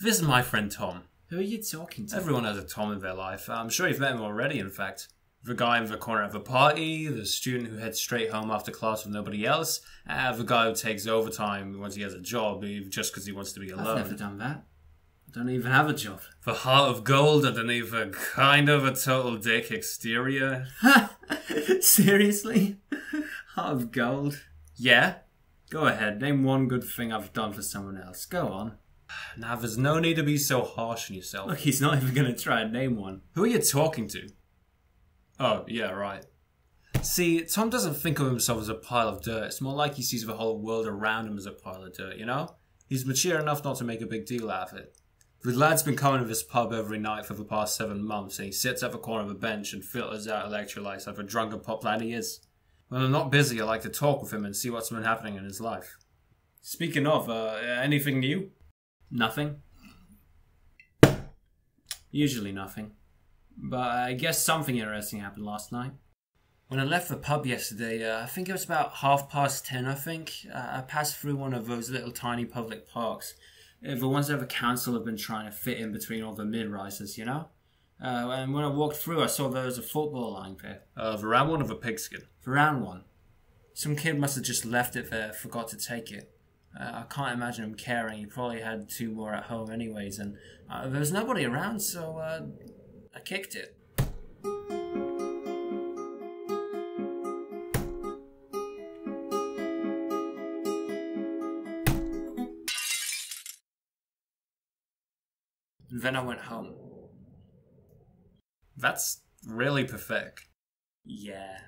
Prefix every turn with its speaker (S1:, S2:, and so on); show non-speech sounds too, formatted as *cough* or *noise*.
S1: This is my friend Tom.
S2: Who are you talking to?
S1: Everyone has a Tom in their life. I'm sure you've met him already, in fact. The guy in the corner of a party, the student who heads straight home after class with nobody else, the guy who takes overtime once he has a job just because he wants to be alone.
S2: I've never done that. I don't even have a job.
S1: The heart of gold underneath a kind of a total dick exterior. *laughs*
S2: Seriously? Heart of gold?
S1: Yeah?
S2: Go ahead, name one good thing I've done for someone else. Go on.
S1: Now, there's no need to be so harsh on yourself.
S2: Look, he's not even going to try and name one.
S1: Who are you talking to? Oh, yeah, right. See, Tom doesn't think of himself as a pile of dirt. It's more like he sees the whole world around him as a pile of dirt, you know? He's mature enough not to make a big deal out of it. The lad's been coming to this pub every night for the past seven months, and he sits at the corner of a bench and filters out electrolytes like a drunken pop lad he is. When I'm not busy, I like to talk with him and see what's been happening in his life. Speaking of, uh, anything new?
S2: Nothing. Usually nothing. But I guess something interesting happened last night. When I left the pub yesterday, uh, I think it was about half past ten, I think, uh, I passed through one of those little tiny public parks. The ones that the council have been trying to fit in between all the mid-rises, you know? Uh, and when I walked through, I saw there was a football line there.
S1: Uh, the round one of a pigskin.
S2: The round one. Some kid must have just left it there, forgot to take it. Uh, I can't imagine him caring. He probably had two more at home, anyways, and uh, there was nobody around, so uh, I kicked it. And then I went home.
S1: That's really pathetic.
S2: Yeah.